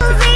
Music.